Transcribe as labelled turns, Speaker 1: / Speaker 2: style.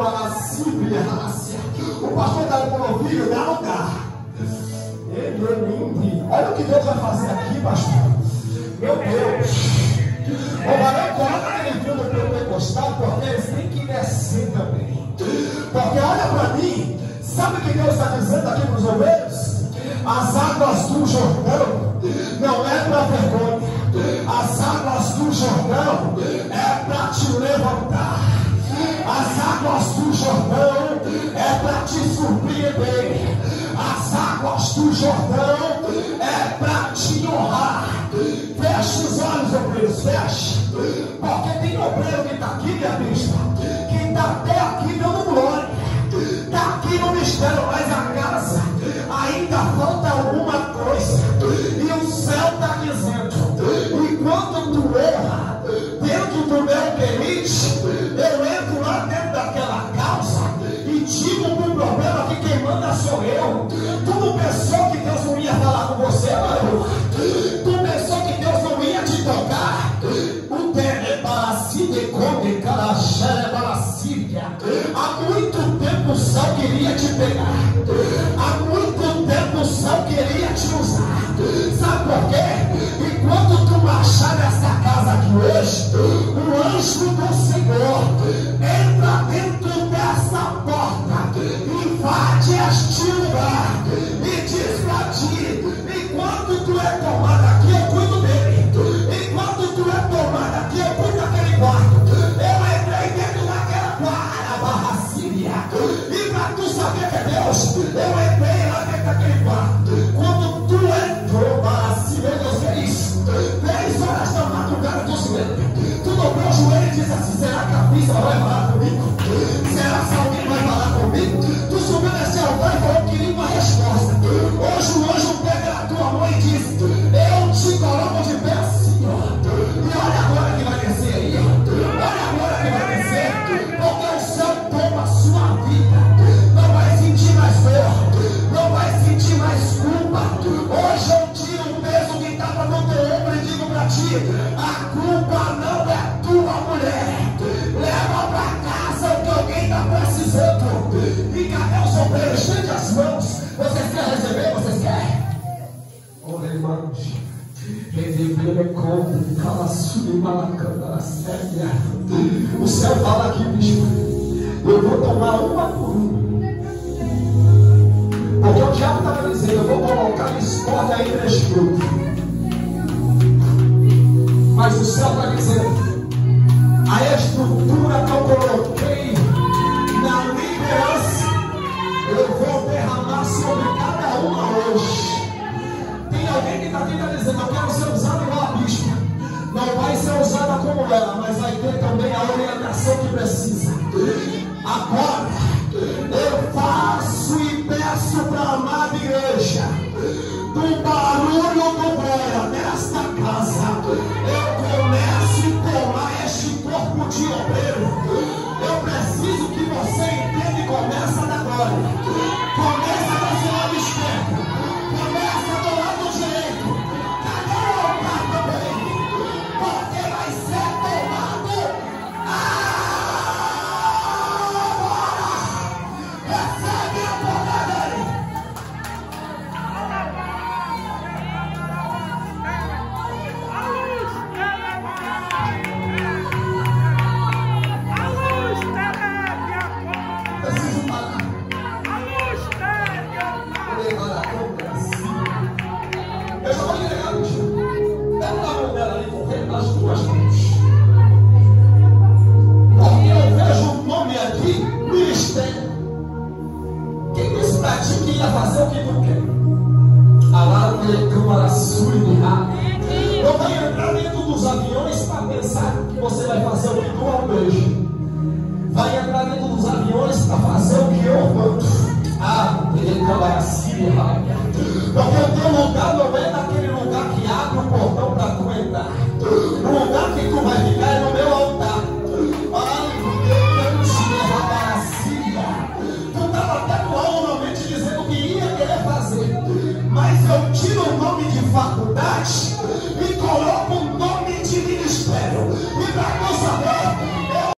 Speaker 1: a Síbria. O pastor está com o filho, dá lugar. Ele. Olha o que Deus vai fazer aqui, pastor. Meu Deus. O varão coloca aquele filme pentecostal porque eles têm que descer também. Porque olha para mim, sabe o que Deus está dizendo aqui para os obreiros? As águas do Jordão surpreender. As águas do Jordão é para te honrar. Feche os olhos, obreiros, feche. Porque tem obreiro que está aqui, minha bispa, que está com você, mano? Tu pensou que Deus não ia te tocar? O Terebaracide come, Caraxere Baracília. Há muito tempo o céu queria te pegar. Há muito tempo o céu queria te usar. Sabe por quê? Enquanto tu marchar nessa casa aqui hoje, o anjo do Senhor para ti: a culpa não é tua mulher. Leva para casa o que alguém está precisando. E cadê os obreiros? Estende as mãos. Vocês querem receber? Vocês querem? Oh, irmãos. O céu fala aqui, bispo. Eu vou tomar uma por uma. Porque o diabo estava dizendo, eu vou colocar discórdia aí neste grupo. Mas o céu está dizendo, a estrutura que eu coloquei na liderança, eu vou derramar sobre cada uma hoje. Tem alguém que está aqui tá dizendo, eu quero ser usado igual a bispa. Não vai ser usada como ela, mas vai ter também a orientação que precisa. Agora, eu faço e peço para a amada igreja, do barulho do glória Yes. aviões para pensar que você vai fazer o que tu almeja. Vai entrar dentro dos aviões para fazer o que eu vou. Ah, ele trabalha assim, Porque o um